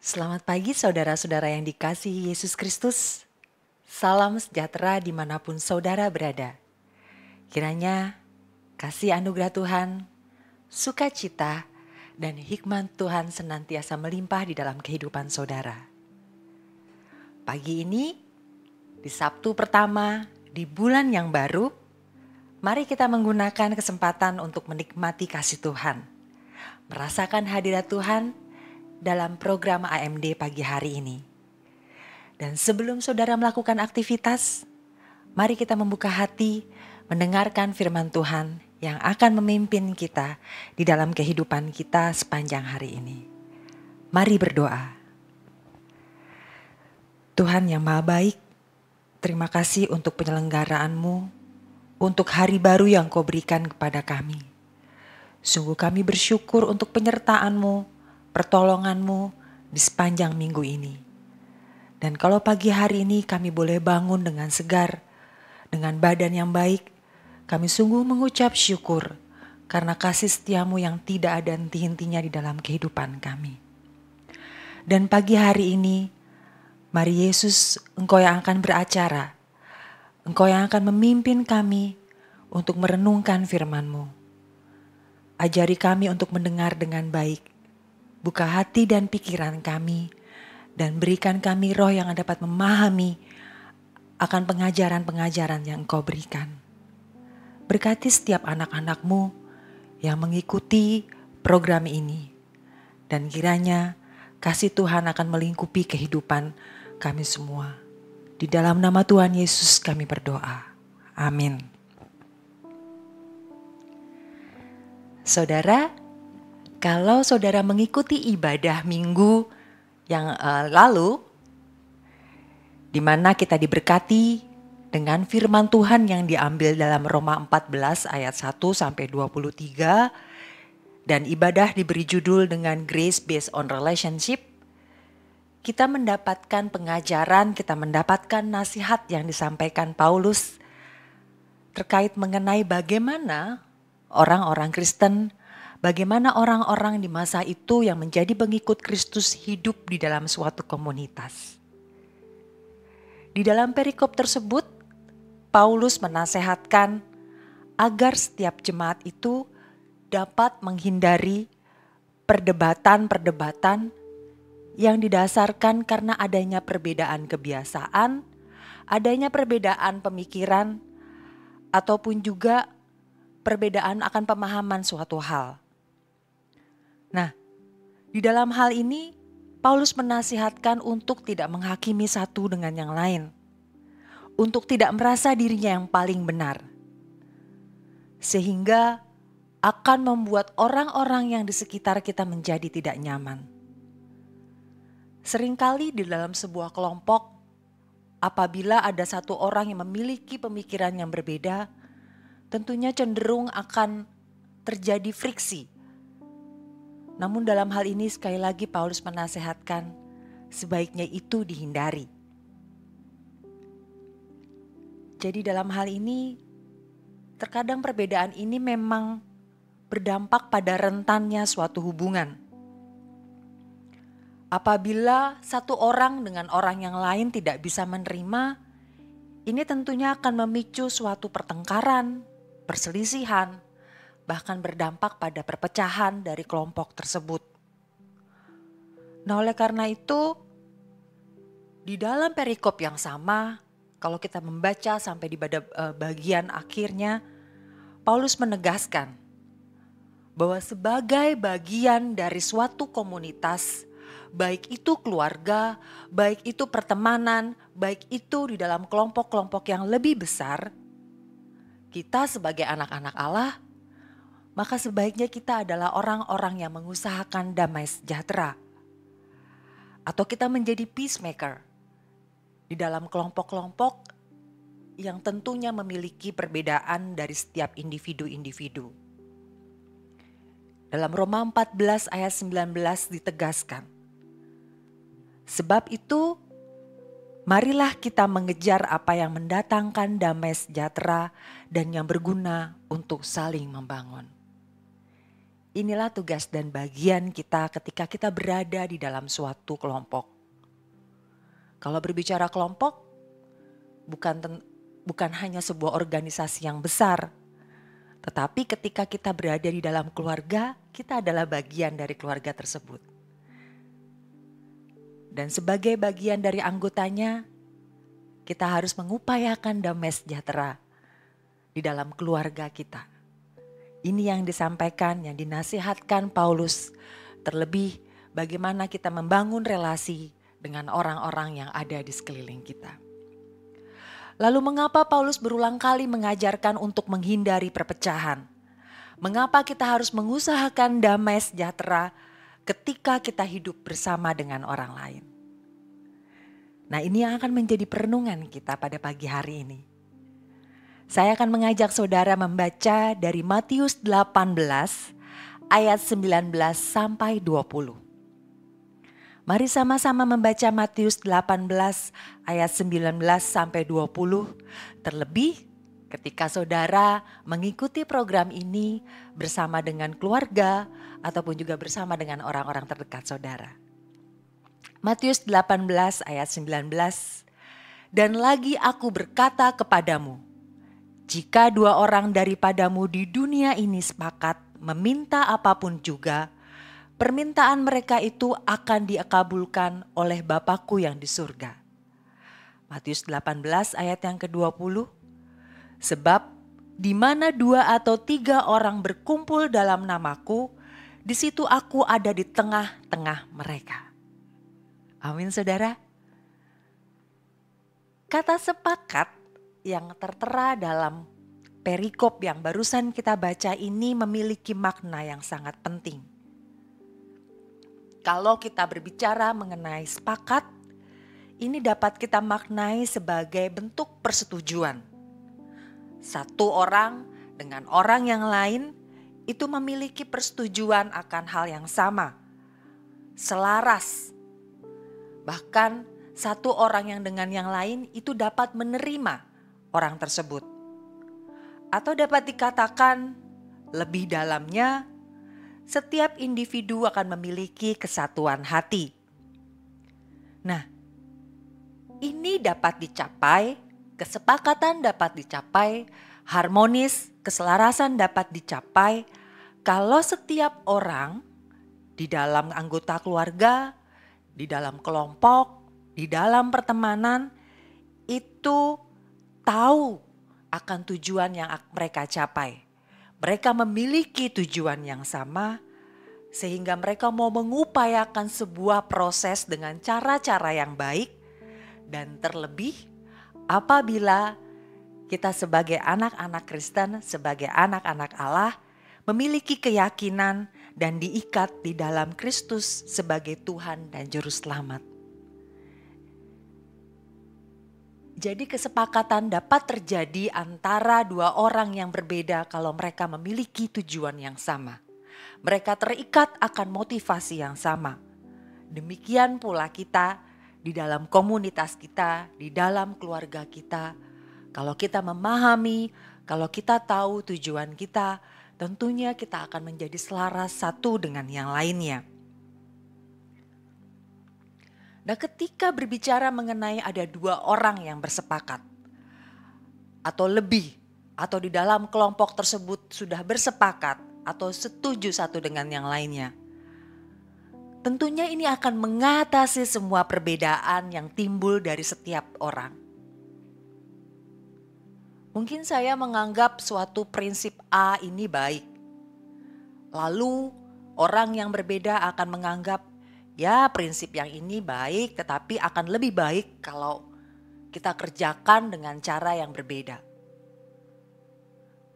Selamat pagi saudara-saudara yang dikasihi Yesus Kristus. Salam sejahtera di mana pun saudara berada. Kiranya kasih anugerah Tuhan, sukacita, dan hikmat Tuhan senantiasa melimpah di dalam kehidupan saudara. Pagi ini, di Sabtu pertama di bulan yang baru, mari kita menggunakan kesempatan untuk menikmati kasih Tuhan. Merasakan hadirat Tuhan dalam program AMD pagi hari ini. Dan sebelum saudara melakukan aktivitas, mari kita membuka hati mendengarkan firman Tuhan yang akan memimpin kita di dalam kehidupan kita sepanjang hari ini. Mari berdoa. Tuhan yang Maha Baik, terima kasih untuk penyelenggaraanmu, untuk hari baru yang kau berikan kepada kami. Sungguh kami bersyukur untuk penyertaanmu, pertolonganmu di sepanjang minggu ini. Dan kalau pagi hari ini kami boleh bangun dengan segar, dengan badan yang baik, kami sungguh mengucap syukur karena kasih setiamu yang tidak ada henti-hentinya di dalam kehidupan kami. Dan pagi hari ini, mari Yesus engkau yang akan beracara, engkau yang akan memimpin kami untuk merenungkan firman-Mu Ajari kami untuk mendengar dengan baik. Buka hati dan pikiran kami dan berikan kami roh yang dapat memahami akan pengajaran-pengajaran yang Engkau berikan. Berkati setiap anak-anakmu yang mengikuti program ini. Dan kiranya kasih Tuhan akan melingkupi kehidupan kami semua. Di dalam nama Tuhan Yesus kami berdoa. Amin. Saudara, kalau saudara mengikuti ibadah minggu yang uh, lalu, di mana kita diberkati dengan firman Tuhan yang diambil dalam Roma 14 ayat 1 sampai 23 dan ibadah diberi judul dengan Grace Based on Relationship, kita mendapatkan pengajaran, kita mendapatkan nasihat yang disampaikan Paulus terkait mengenai bagaimana orang-orang Kristen, bagaimana orang-orang di masa itu yang menjadi pengikut Kristus hidup di dalam suatu komunitas. Di dalam perikop tersebut, Paulus menasehatkan agar setiap jemaat itu dapat menghindari perdebatan-perdebatan yang didasarkan karena adanya perbedaan kebiasaan, adanya perbedaan pemikiran, ataupun juga perbedaan akan pemahaman suatu hal. Nah, di dalam hal ini Paulus menasihatkan untuk tidak menghakimi satu dengan yang lain, untuk tidak merasa dirinya yang paling benar, sehingga akan membuat orang-orang yang di sekitar kita menjadi tidak nyaman. Seringkali di dalam sebuah kelompok, apabila ada satu orang yang memiliki pemikiran yang berbeda, tentunya cenderung akan terjadi friksi. Namun dalam hal ini sekali lagi Paulus menasehatkan sebaiknya itu dihindari. Jadi dalam hal ini terkadang perbedaan ini memang berdampak pada rentannya suatu hubungan. Apabila satu orang dengan orang yang lain tidak bisa menerima, ini tentunya akan memicu suatu pertengkaran, perselisihan, bahkan berdampak pada perpecahan dari kelompok tersebut. Nah, oleh karena itu, di dalam perikop yang sama, kalau kita membaca sampai di eh, bagian akhirnya, Paulus menegaskan bahwa sebagai bagian dari suatu komunitas, baik itu keluarga, baik itu pertemanan, baik itu di dalam kelompok-kelompok yang lebih besar, kita sebagai anak-anak Allah, maka sebaiknya kita adalah orang-orang yang mengusahakan damai sejahtera. Atau kita menjadi peacemaker di dalam kelompok-kelompok yang tentunya memiliki perbedaan dari setiap individu-individu. Dalam Roma 14 ayat 19 ditegaskan, Sebab itu Marilah kita mengejar apa yang mendatangkan damai sejahtera dan yang berguna untuk saling membangun. Inilah tugas dan bagian kita ketika kita berada di dalam suatu kelompok. Kalau berbicara kelompok, bukan ten, bukan hanya sebuah organisasi yang besar, tetapi ketika kita berada di dalam keluarga, kita adalah bagian dari keluarga tersebut. Dan sebagai bagian dari anggotanya, kita harus mengupayakan damai sejahtera di dalam keluarga kita. Ini yang disampaikan, yang dinasihatkan Paulus. Terlebih bagaimana kita membangun relasi dengan orang-orang yang ada di sekeliling kita. Lalu mengapa Paulus berulang kali mengajarkan untuk menghindari perpecahan? Mengapa kita harus mengusahakan damai sejahtera ketika kita hidup bersama dengan orang lain? Nah, ini yang akan menjadi perenungan kita pada pagi hari ini. Saya akan mengajak saudara membaca dari Matius 18 ayat 19 sampai 20. Mari sama-sama membaca Matius 18 ayat 19 sampai 20. Terlebih ketika saudara mengikuti program ini bersama dengan keluarga ataupun juga bersama dengan orang-orang terdekat saudara. Matius 18 ayat 19. Dan lagi aku berkata kepadamu, jika dua orang daripadamu di dunia ini sepakat meminta apa pun juga, permintaan mereka itu akan diakabulkan oleh Bapakku yang di surga. Matius 18 ayat yang ke-20. Sebab di mana dua atau tiga orang berkumpul dalam namaku, di situ aku ada di tengah-tengah mereka. Amin saudara. Kata sepakat yang tertera dalam perikop yang barusan kita baca ini memiliki makna yang sangat penting kalau kita berbicara mengenai sepakat, ini dapat kita maknai sebagai bentuk persetujuan. Satu orang dengan orang yang lain itu memiliki persetujuan akan hal yang sama, selaras. Bahkan satu orang yang dengan yang lain itu dapat menerima orang tersebut. Atau dapat dikatakan lebih dalamnya setiap individu akan memiliki kesatuan hati. Nah, ini dapat dicapai, kesepakatan dapat dicapai, harmonis, keselarasan dapat dicapai kalau setiap orang di dalam anggota keluarga, di dalam kelompok, di dalam pertemanan itu tahu akan tujuan yang mereka capai mereka memiliki tujuan yang sama, sehingga mereka mau mengupayakan sebuah proses dengan cara-cara yang baik, dan terlebih apabila kita sebagai anak-anak Kristen, sebagai anak-anak Allah, memiliki keyakinan dan diikat di dalam Kristus sebagai Tuhan dan Juru Selamat. Jadi kesepakatan dapat terjadi antara dua orang yang berbeda kalau mereka memiliki tujuan yang sama. Mereka terikat akan motivasi yang sama. Demikian pula kita di dalam komunitas kita, di dalam keluarga kita. Kalau kita memahami, kalau kita tahu tujuan kita, tentunya kita akan menjadi selaras satu dengan yang lainnya. Nah, ketika berbicara mengenai ada dua orang yang bersepakat atau lebih, atau di dalam kelompok tersebut sudah bersepakat atau setuju satu dengan yang lainnya, tentunya ini akan mengatasi semua perbedaan yang timbul dari setiap orang. Mungkin saya menganggap suatu prinsip A ini baik, lalu orang yang berbeda akan menganggap ya prinsip yang ini baik tetapi akan lebih baik kalau kita kerjakan dengan cara yang berbeda.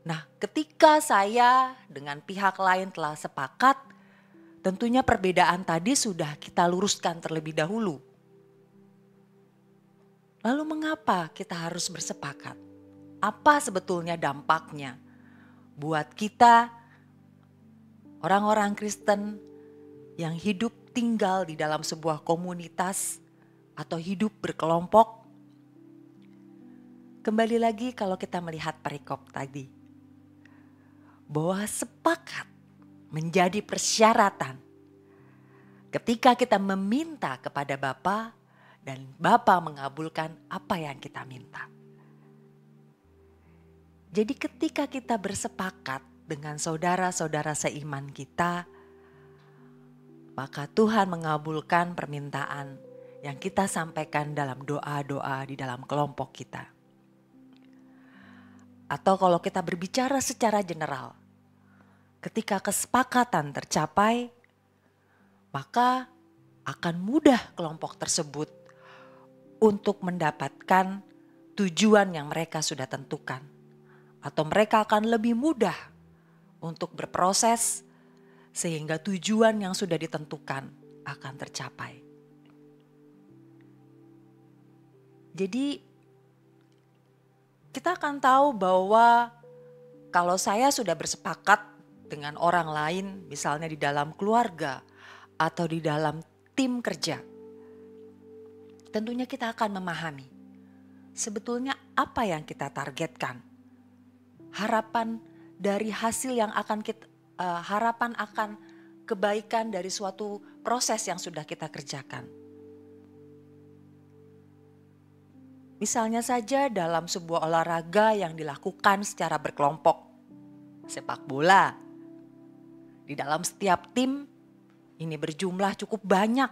Nah, ketika saya dengan pihak lain telah sepakat, tentunya perbedaan tadi sudah kita luruskan terlebih dahulu. Lalu mengapa kita harus bersepakat? Apa sebetulnya dampaknya buat kita orang-orang Kristen yang hidup tinggal di dalam sebuah komunitas atau hidup berkelompok. Kembali lagi kalau kita melihat perikop tadi. Bahwa sepakat menjadi persyaratan ketika kita meminta kepada Bapa dan Bapa mengabulkan apa yang kita minta. Jadi ketika kita bersepakat dengan saudara-saudara seiman kita, maka Tuhan mengabulkan permintaan yang kita sampaikan dalam doa-doa di dalam kelompok kita. Atau kalau kita berbicara secara general, ketika kesepakatan tercapai, maka akan mudah kelompok tersebut untuk mendapatkan tujuan yang mereka sudah tentukan, atau mereka akan lebih mudah untuk berproses sehingga tujuan yang sudah ditentukan akan tercapai. Jadi, kita akan tahu bahwa kalau saya sudah bersepakat dengan orang lain, misalnya di dalam keluarga atau di dalam tim kerja, tentunya kita akan memahami sebetulnya apa yang kita targetkan, harapan dari hasil yang akan kita uh, harapan akan kebaikan dari suatu proses yang sudah kita kerjakan. Misalnya saja dalam sebuah olahraga yang dilakukan secara berkelompok, sepak bola. Di dalam setiap tim ini berjumlah cukup banyak,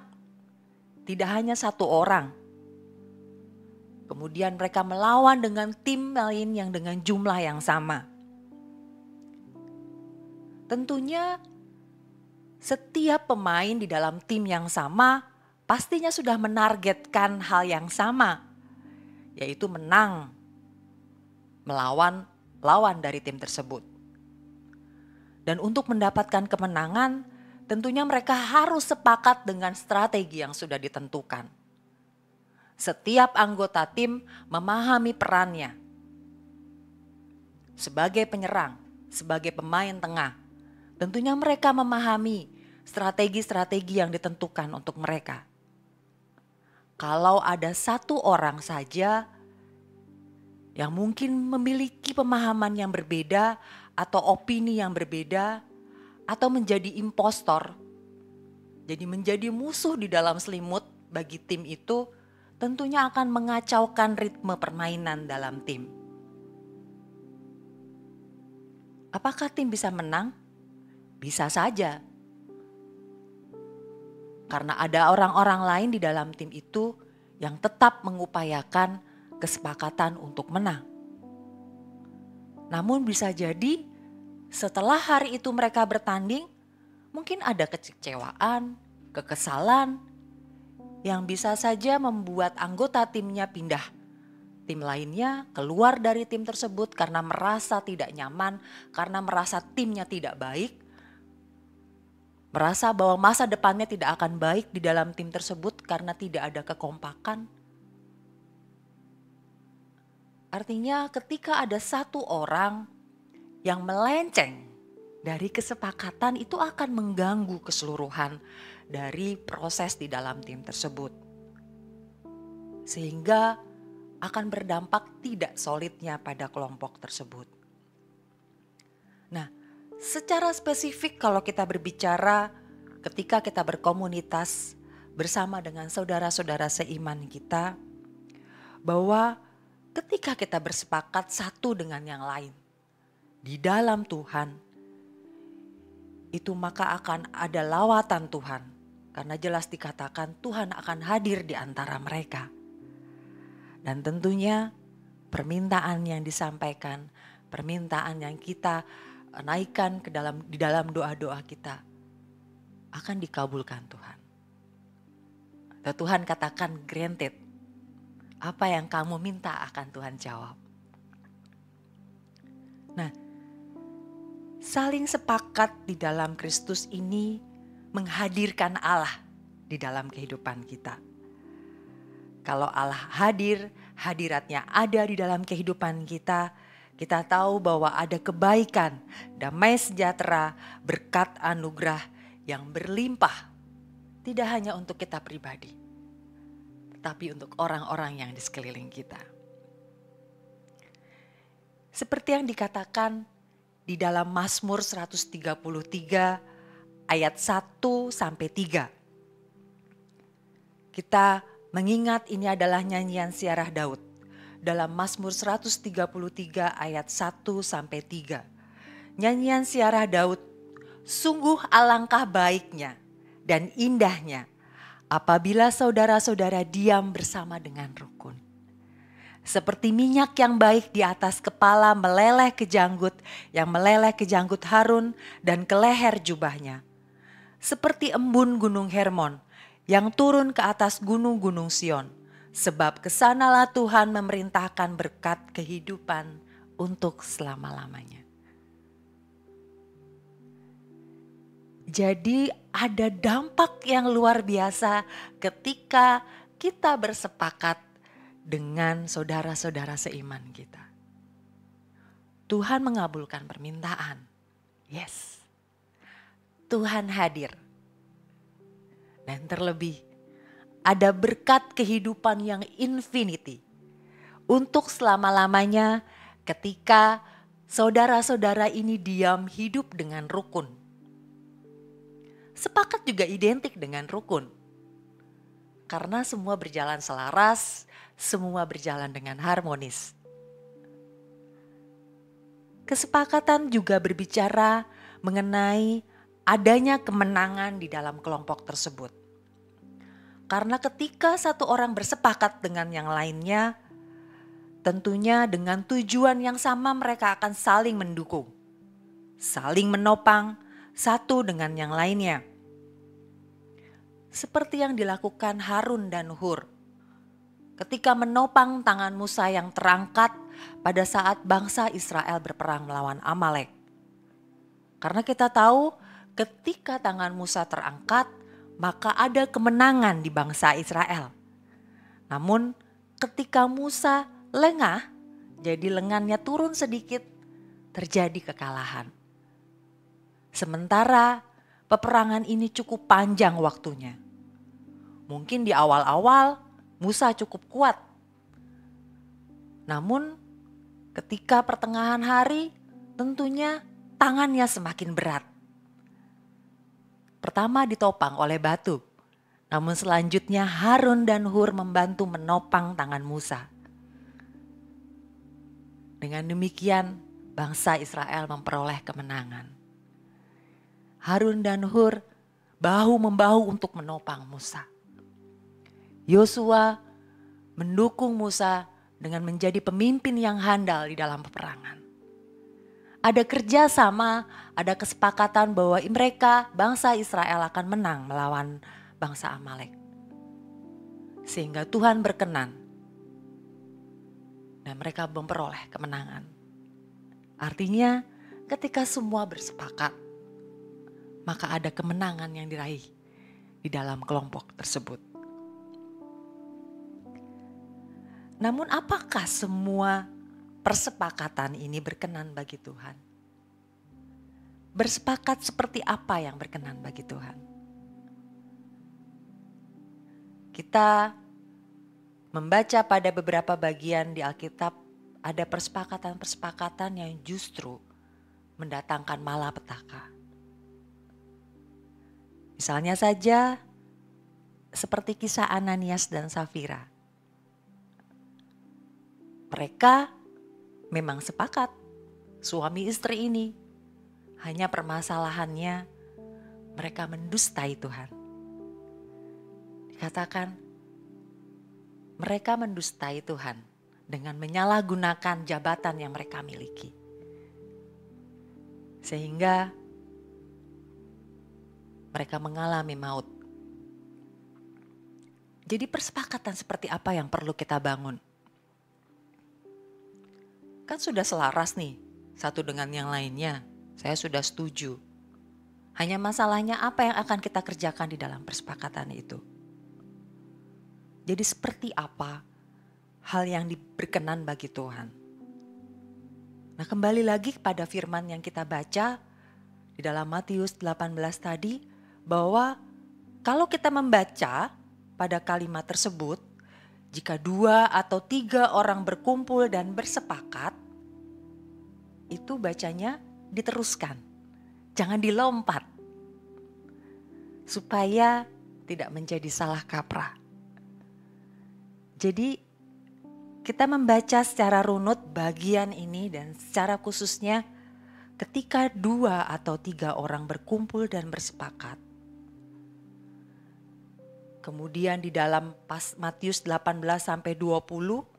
tidak hanya satu orang. Kemudian mereka melawan dengan tim lain yang dengan jumlah yang sama. Tentunya setiap pemain di dalam tim yang sama pastinya sudah menargetkan hal yang sama, yaitu menang melawan lawan dari tim tersebut. Dan untuk mendapatkan kemenangan, tentunya mereka harus sepakat dengan strategi yang sudah ditentukan. Setiap anggota tim memahami perannya sebagai penyerang, sebagai pemain tengah, Tentunya mereka memahami strategi-strategi yang ditentukan untuk mereka. Kalau ada satu orang saja yang mungkin memiliki pemahaman yang berbeda atau opini yang berbeda atau menjadi impostor, jadi menjadi musuh di dalam selimut bagi tim itu, tentunya akan mengacaukan ritme permainan dalam tim. Apakah tim bisa menang? Bisa saja. Karena ada orang-orang lain di dalam tim itu yang tetap mengupayakan kesepakatan untuk menang. Namun bisa jadi setelah hari itu mereka bertanding, mungkin ada kecewaan, kekesalan, yang bisa saja membuat anggota timnya pindah. Tim lainnya keluar dari tim tersebut karena merasa tidak nyaman, karena merasa timnya tidak baik, merasa bahwa masa depannya tidak akan baik di dalam tim tersebut karena tidak ada kekompakan. Artinya, ketika ada satu orang yang melenceng dari kesepakatan, itu akan mengganggu keseluruhan dari proses di dalam tim tersebut, sehingga akan berdampak tidak solidnya pada kelompok tersebut. Nah, Secara spesifik kalau kita berbicara ketika kita berkomunitas bersama dengan saudara-saudara seiman kita bahwa ketika kita bersepakat satu dengan yang lain di dalam Tuhan itu maka akan ada lawatan Tuhan karena jelas dikatakan Tuhan akan hadir di antara mereka. Dan tentunya permintaan yang disampaikan, permintaan yang kita naikkan ke dalam di dalam doa-doa kita akan dikabulkan Tuhan. Dan Tuhan katakan granted. Apa yang kamu minta akan Tuhan jawab. Nah, saling sepakat di dalam Kristus ini menghadirkan Allah di dalam kehidupan kita. Kalau Allah hadir, hadiratnya ada di dalam kehidupan kita, kita tahu bahwa ada kebaikan, damai sejahtera, berkat anugerah yang berlimpah. Tidak hanya untuk kita pribadi, tetapi untuk orang-orang yang di sekeliling kita. Seperti yang dikatakan di dalam Mazmur 133 ayat 1 sampai 3. Kita mengingat ini adalah nyanyian siarah Daud dalam Mazmur 133 ayat 1 sampai 3. Nyanyian siarah Daud, sungguh alangkah baiknya dan indahnya apabila saudara-saudara diam bersama dengan rukun. Seperti minyak yang baik di atas kepala meleleh ke janggut, yang meleleh ke janggut Harun dan ke leher jubahnya. Seperti embun gunung Hermon yang turun ke atas gunung-gunung Sion. Sebab ke sanalah Tuhan memerintahkan berkat kehidupan untuk selama-lamanya. Jadi ada dampak yang luar biasa ketika kita bersepakat dengan saudara-saudara seiman kita. Tuhan mengabulkan permintaan. Yes. Tuhan hadir. Dan terlebih ada berkat kehidupan yang infinity. Untuk selama-lamanya ketika saudara-saudara ini diam hidup dengan rukun. Sepakat juga identik dengan rukun. Karena semua berjalan selaras, semua berjalan dengan harmonis. Kesepakatan juga berbicara mengenai adanya kemenangan di dalam kelompok tersebut. Karena ketika satu orang bersepakat dengan yang lainnya, tentunya dengan tujuan yang sama mereka akan saling mendukung, saling menopang satu dengan yang lainnya. Seperti yang dilakukan Harun dan Hur ketika menopang tangan Musa yang terangkat pada saat bangsa Israel berperang melawan Amalek. Karena kita tahu ketika tangan Musa terangkat, maka ada kemenangan di bangsa Israel. Namun ketika Musa lengah, jadi lengannya turun sedikit, terjadi kekalahan. Sementara peperangan ini cukup panjang waktunya. Mungkin di awal-awal Musa cukup kuat. Namun ketika pertengahan hari tentunya tangannya semakin berat. Pertama ditopang oleh batu. Namun selanjutnya Harun dan Hur membantu menopang tangan Musa. Dengan demikian bangsa Israel memperoleh kemenangan. Harun dan Hur bahu-membahu untuk menopang Musa. Yosua mendukung Musa dengan menjadi pemimpin yang handal di dalam peperangan. Ada kerjasama, ada kesepakatan bahwa mereka bangsa Israel akan menang melawan bangsa Amalek. Sehingga Tuhan berkenan dan mereka memperoleh kemenangan. Artinya ketika semua bersepakat, maka ada kemenangan yang diraih di dalam kelompok tersebut. Namun apakah semua persepakatan ini berkenan bagi Tuhan? Bersepakat seperti apa yang berkenan bagi Tuhan? Kita membaca pada beberapa bagian di Alkitab ada persepakatan-persepakatan yang justru mendatangkan malapetaka. Misalnya saja seperti kisah Ananias dan Safira. Mereka memang sepakat suami istri ini. Hanya permasalahannya mereka mendustai Tuhan. Dikatakan mereka mendustai Tuhan dengan menyalahgunakan jabatan yang mereka miliki. Sehingga mereka mengalami maut. Jadi persepakatan seperti apa yang perlu kita bangun? Kan sudah selaras nih, satu dengan yang lainnya. Saya sudah setuju. Hanya masalahnya apa yang akan kita kerjakan di dalam persepakatan itu. Jadi seperti apa hal yang diberkenan bagi Tuhan. Nah kembali lagi kepada firman yang kita baca di dalam Matius 18 tadi bahwa kalau kita membaca pada kalimat tersebut, jika dua atau tiga orang berkumpul dan bersepakat, itu bacanya diteruskan. Jangan dilompat. supaya tidak menjadi salah kaprah. Jadi kita membaca secara runut bagian ini dan secara khususnya ketika dua atau tiga orang berkumpul dan bersepakat. Kemudian di dalam pas Matius 18 sampai 20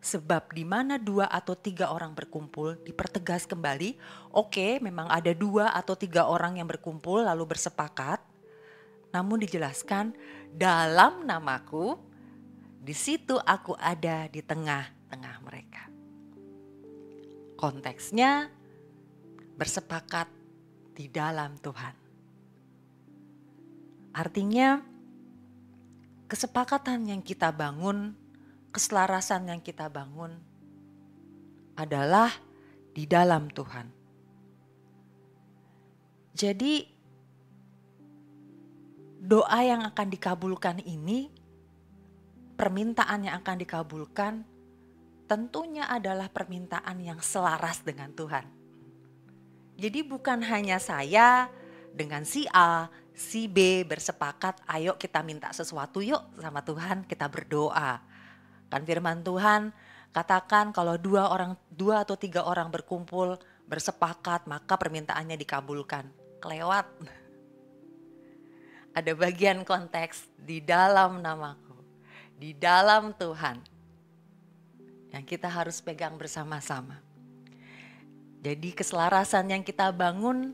sebab di mana dua atau tiga orang berkumpul dipertegas kembali. Oke, memang ada dua atau tiga orang yang berkumpul lalu bersepakat. Namun dijelaskan dalam namaku di situ aku ada di tengah-tengah mereka. Konteksnya bersepakat di dalam Tuhan. Artinya kesepakatan yang kita bangun, keselarasan yang kita bangun adalah di dalam Tuhan. Jadi doa yang akan dikabulkan ini permintaan yang akan dikabulkan tentunya adalah permintaan yang selaras dengan Tuhan. Jadi bukan hanya saya dengan si A, si B bersepakat, ayo kita minta sesuatu yuk sama Tuhan, kita berdoa. Kan firman Tuhan katakan kalau dua orang, dua atau tiga orang berkumpul bersepakat, maka permintaannya dikabulkan. Kelewat. Ada bagian konteks di dalam nama di dalam Tuhan yang kita harus pegang bersama-sama. Jadi keselarasan yang kita bangun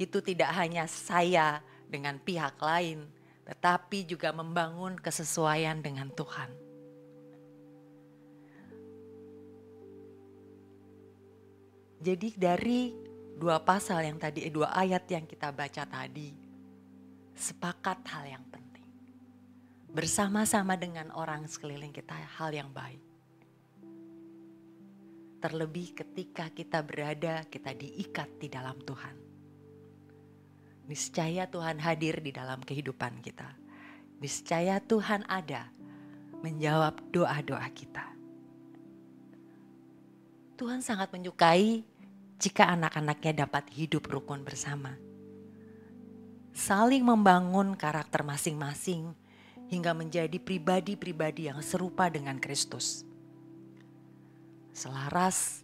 itu tidak hanya saya dengan pihak lain, tetapi juga membangun kesesuaian dengan Tuhan. Jadi dari dua pasal yang tadi, eh, dua ayat yang kita baca tadi, sepakat hal yang penting bersama-sama dengan orang sekeliling kita hal yang baik. Terlebih ketika kita berada, kita diikat di dalam Tuhan. Niscaya Tuhan hadir di dalam kehidupan kita. Niscaya Tuhan ada menjawab doa-doa kita. Tuhan sangat menyukai jika anak-anaknya dapat hidup rukun bersama. Saling membangun karakter masing-masing hingga menjadi pribadi-pribadi yang serupa dengan Kristus. Selaras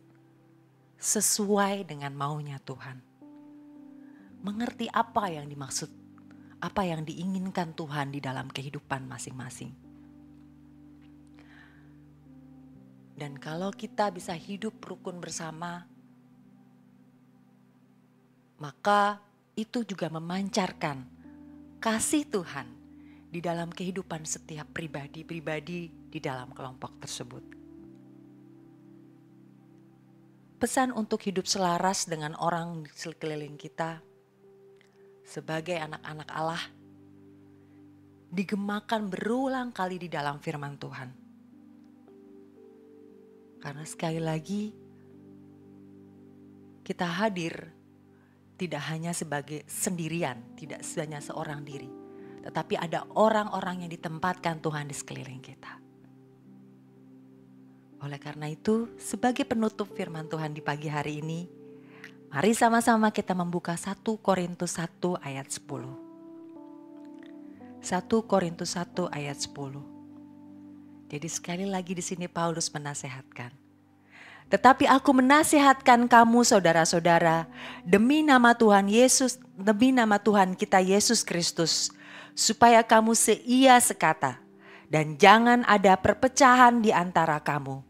sesuai dengan maunya Tuhan. Mengerti apa yang dimaksud, apa yang diinginkan Tuhan di dalam kehidupan masing-masing. Dan kalau kita bisa hidup rukun bersama, maka itu juga memancarkan kasih Tuhan di dalam kehidupan setiap pribadi-pribadi di dalam kelompok tersebut. Pesan untuk hidup selaras dengan orang di sekeliling kita sebagai anak-anak Allah digemakan berulang kali di dalam firman Tuhan. Karena sekali lagi kita hadir tidak hanya sebagai sendirian, tidak hanya seorang diri, tetapi ada orang-orang yang ditempatkan Tuhan di sekeliling kita. Oleh karena itu, sebagai penutup firman Tuhan di pagi hari ini, mari sama-sama kita membuka 1 Korintus 1 ayat 10. 1 Korintus 1 ayat 10. Jadi sekali lagi di sini Paulus menasehatkan. Tetapi aku menasihatkan kamu saudara-saudara demi nama Tuhan Yesus, demi nama Tuhan kita Yesus Kristus supaya kamu seia sekata, dan jangan ada perpecahan di antara kamu,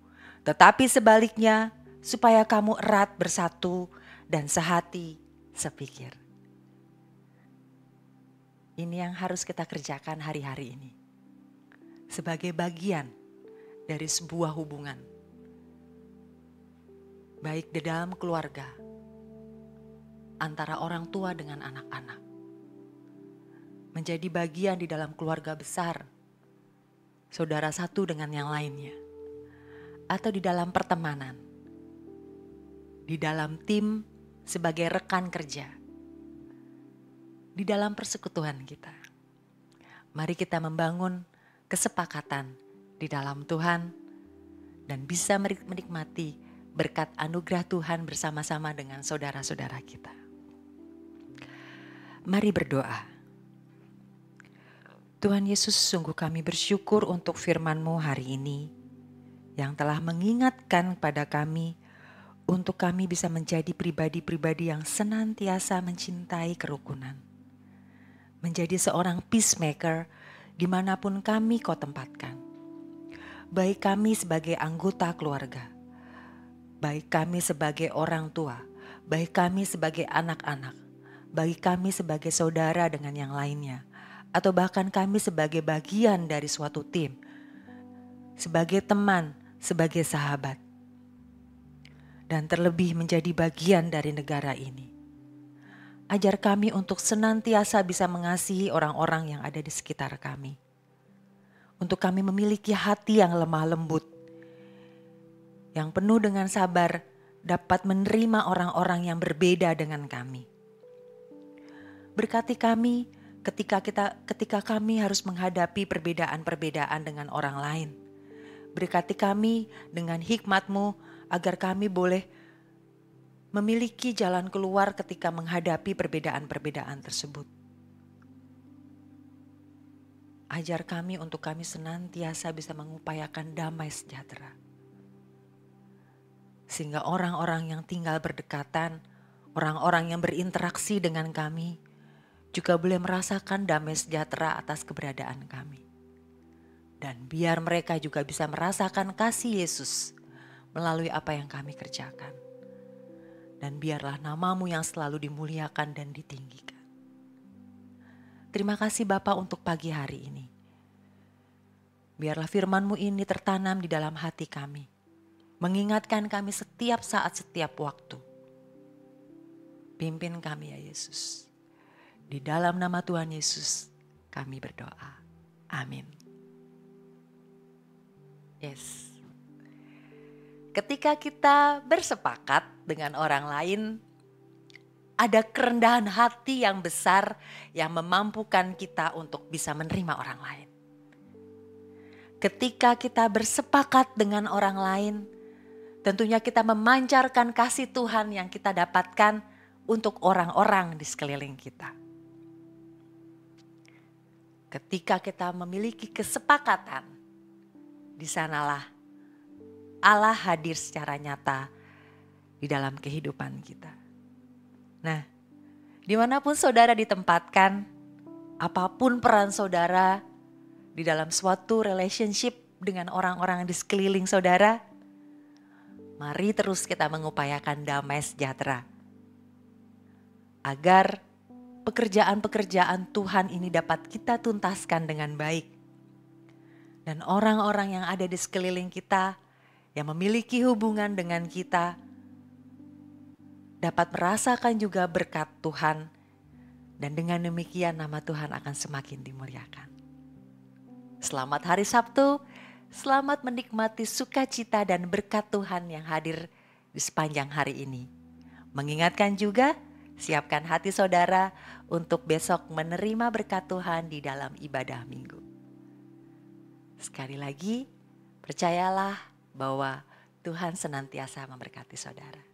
tetapi sebaliknya, supaya kamu erat bersatu dan sehati sepikir. Ini yang harus kita kerjakan hari-hari ini, sebagai bagian dari sebuah hubungan, baik di dalam keluarga antara orang tua dengan anak-anak. Menjadi bagian di dalam keluarga besar, saudara satu dengan yang lainnya, atau di dalam pertemanan, di dalam tim sebagai rekan kerja, di dalam persekutuan kita. Mari kita membangun kesepakatan di dalam Tuhan dan bisa menikmati berkat anugerah Tuhan bersama-sama dengan saudara-saudara kita. Mari berdoa. Tuhan Yesus, sungguh kami bersyukur untuk firman-Mu hari ini yang telah mengingatkan pada kami untuk kami bisa menjadi pribadi-pribadi yang senantiasa mencintai kerukunan. Menjadi seorang peacemaker di mana pun kami kau tempatkan. Baik kami sebagai anggota keluarga, baik kami sebagai orang tua, baik kami sebagai anak-anak, baik kami sebagai saudara dengan yang lainnya, atau bahkan kami sebagai bagian dari suatu tim, sebagai teman, sebagai sahabat, dan terlebih menjadi bagian dari negara ini. Ajar kami untuk senantiasa bisa mengasihi orang-orang yang ada di sekitar kami. Untuk kami memiliki hati yang lemah lembut, yang penuh dengan sabar, dapat menerima orang-orang yang berbeda dengan kami. Berkati kami ketika kita ketika kami harus menghadapi perbedaan-perbedaan dengan orang lain. Berkati kami dengan hikmat-Mu agar kami boleh memiliki jalan keluar ketika menghadapi perbedaan-perbedaan tersebut. Ajar kami untuk kami senantiasa bisa mengupayakan damai sejahtera. Sehingga orang-orang yang tinggal berdekatan, orang-orang yang berinteraksi dengan kami, juga boleh merasakan damai sejahtera atas keberadaan kami. Dan biar mereka juga bisa merasakan kasih Yesus melalui apa yang kami kerjakan. Dan biarlah namamu yang selalu dimuliakan dan ditinggikan. Terima kasih Bapa untuk pagi hari ini. Biarlah firmanmu ini tertanam di dalam hati kami. Mengingatkan kami setiap saat, setiap waktu. Pimpin kami ya Yesus. Di dalam nama Tuhan Yesus kami berdoa. Amin. Yes. Ketika kita bersepakat dengan orang lain, ada kerendahan hati yang besar yang memampukan kita untuk bisa menerima orang lain. Ketika kita bersepakat dengan orang lain, tentunya kita memancarkan kasih Tuhan yang kita dapatkan untuk orang-orang di sekeliling kita. Ketika kita memiliki kesepakatan, di sanalah Allah hadir secara nyata di dalam kehidupan kita. Nah, di mana pun saudara ditempatkan, apa pun peran saudara di dalam suatu relationship dengan orang-orang di sekeliling saudara, mari terus kita mengupayakan damai sejahtera. Agar pekerjaan-pekerjaan Tuhan ini dapat kita tuntaskan dengan baik. Dan orang-orang yang ada di sekeliling kita yang memiliki hubungan dengan kita dapat merasakan juga berkat Tuhan dan dengan demikian nama Tuhan akan semakin dimuliakan. Selamat hari Sabtu, selamat menikmati sukacita dan berkat Tuhan yang hadir di sepanjang hari ini. Mengingatkan juga Siapkan hati saudara untuk besok menerima berkat Tuhan di dalam ibadah minggu. Sekali lagi, percayalah bahwa Tuhan senantiasa memberkati saudara.